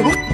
っ